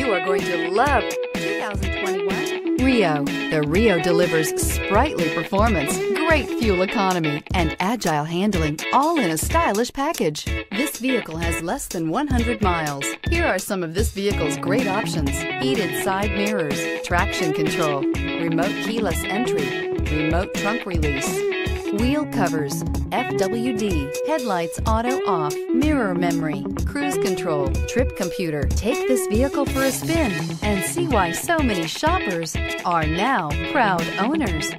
You are going to love 2021 Rio. The Rio delivers sprightly performance, great fuel economy, and agile handling, all in a stylish package. This vehicle has less than 100 miles. Here are some of this vehicle's great options. Heated side mirrors, traction control, remote keyless entry, remote trunk release, wheel covers, FWD, headlights auto off, mirror memory, cruise control, trip computer. Take this vehicle for a spin and see why so many shoppers are now proud owners.